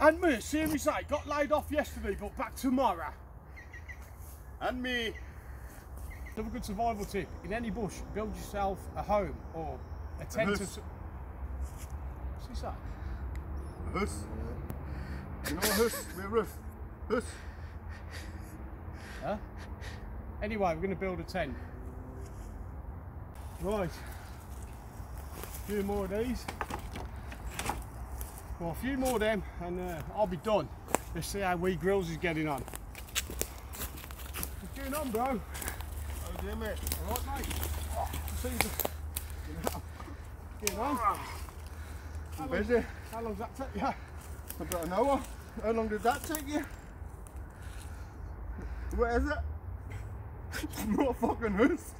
And me, seriously, got laid off yesterday, but back tomorrow. And me. Another good survival tip. In any bush, build yourself a home or a tent. of s- What's he say? A hus. You know a hus? We're a roof. Hus. Huh? Anyway, we're going to build a tent. Right. A few more of these. Well, a few more of them and uh, I'll be done. Let's see how Wee Grills is getting on. What's going on, bro? How you mate? Alright, mate? See you. Getting on? How long, Busy. how long's that take you? About an hour. How long did that take you? What is it? Not fucking hus.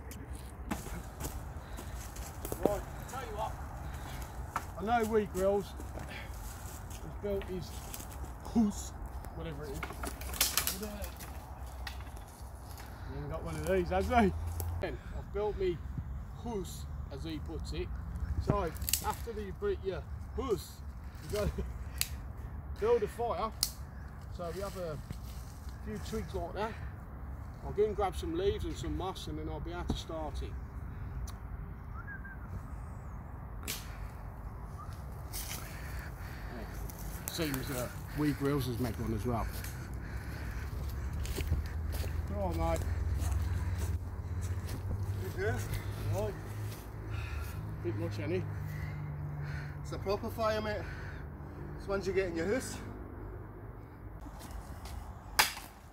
Right, tell you what. I know Wee Grills built his house, whatever it is. Got one of these, has he? Then, I've built me house, as he puts it. So, after you built your house, you got to build a fire. So we have a few twigs like that. I'll go and grab some leaves and some moss and then I'll be able to start it. Seems that uh, Wee Grills has made one as well. Go on, mate. Yeah. Right. Bit much, any? It's a proper fire, mate. It's ones you get in your house.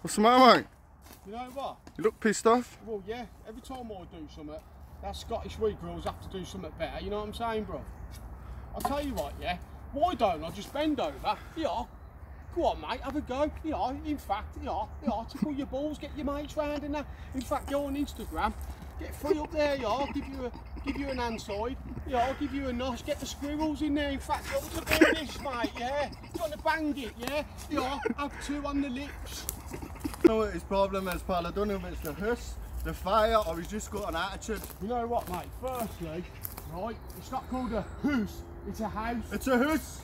What's the matter, mate? You know what? You look pissed off. Well, yeah, every time I do something, that Scottish Wee Grills have to do something better, you know what I'm saying, bro? I'll tell you what, yeah, why don't I just bend over? Yeah, go on, mate, have a go. Yeah, in fact, yeah, yeah, tickle your balls, get your mates round and that. In fact, go on Instagram, get free up there, yeah, I'll give you a give you an hand side, yeah, I'll give you a nosh, get the squirrels in there. In fact, go to do this, mate, yeah, gonna bang it, yeah, yeah, have two on the lips. You know what his problem is, pal? I don't know if it's the house, the fire, or he's just got an attitude. You know what, mate? Firstly, right, it's not called a house, it's a house. It's a house.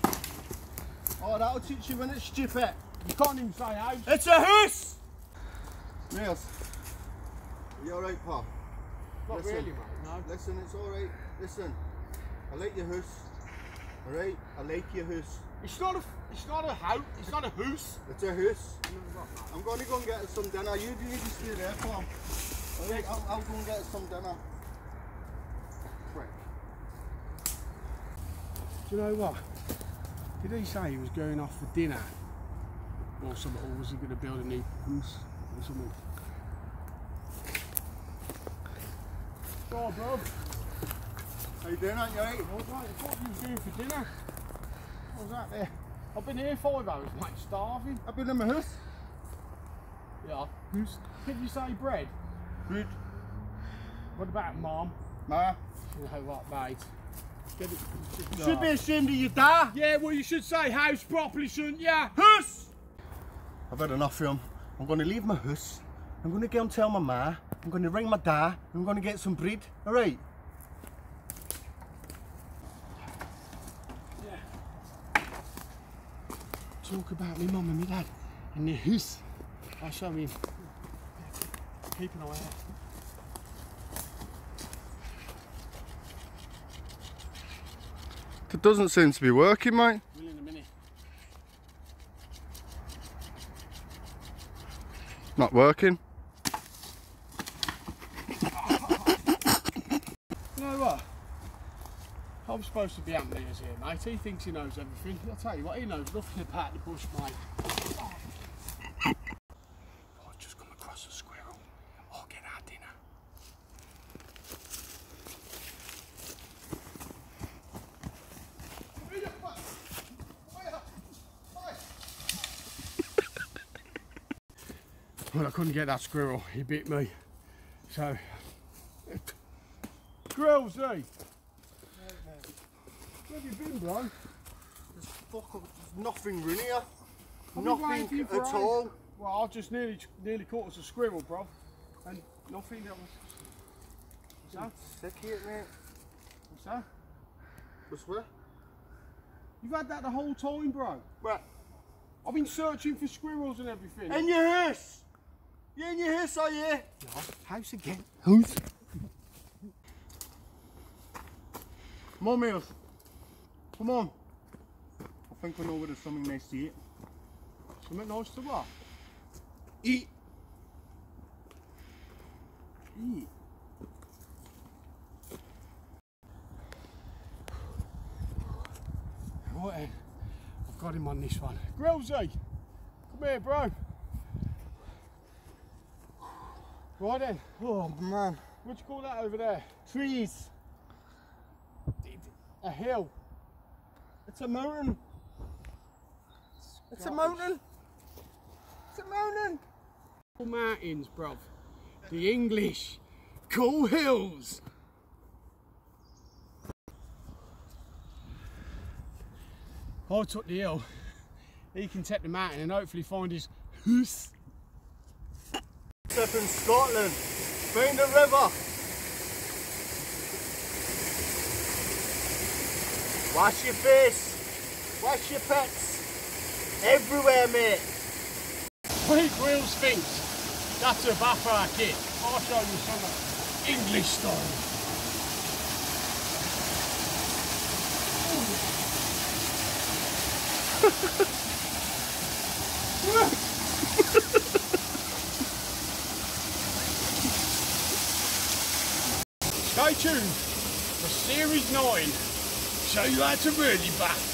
Oh, that'll teach you when it's stupid. You can't even say house. It's a house! Niels, you alright, pal? Not listen. really, mate, no. Listen, it's alright. Listen, I like your house. Alright? I like your house. It's not a, it's not a house, it's not a house. It's a house. I'm going to go and get some dinner. You, you just stay there, pal. Alright, I'll, I'll go and get some dinner. Do you know what? Did he say he was going off for dinner? Or something, or was he going to build a new house or something? On, bro. How you doing, aren't you, right, what you doing for dinner? What was that there? I've been here five hours, mate, starving. I've been in my house. Yeah. Who's, did you say bread? Bread. What about mom? Ma. You know what, mate? Get it, You should be ashamed of your dad. Yeah, well, you should say house properly, shouldn't ya? House! I've had enough of him. I'm going to leave my house. I'm going to go and tell my ma. I'm going to ring my dad. I'm going to get some bread. Alright? Yeah. Talk about me mum and me dad and the house. I'll show me. Keep an eye out. It doesn't seem to be working, mate. Not working. You know what? I'm supposed to be Anthony's here, mate. He thinks he knows everything. I'll tell you what, he knows nothing about the bush, mate. I've just come across a squirrel. I'll get our dinner. Well, I couldn't get that squirrel. He bit me. So, Grills, eh? Where have you been, bro? There's fuck there's nothing in here. I've been waiting for you Nothing at ages. all. Well, I just nearly nearly caught us a squirrel, bro. And nothing that was. What's that? Sick here, mate. What's that? What's what? You've had that the whole time, bro. What? I've been searching for squirrels and everything. In your house. You in your house, are you? No, house again. Who's? Come on, Mills. Come on. I think we know where there's something nice to eat. Something nice to what? Eat. Eat. Right then. I've got him on this one. Grillsy! Come here, bro. Right then. Oh man. What do you call that over there? Trees. A hill. It's a mountain. It's a mountain. It's a mountain. Mountains, bruv. The English. Cool hills. I took the hill. He can take the mountain and hopefully find his hoose. Up in Scotland. Find the river. Wash your face. Wash your pits. Everywhere, mate. Three grill sphinx. That's a Bafra kid. I'll show you some English style. Stay tuned for series 9. Show you how to really bath.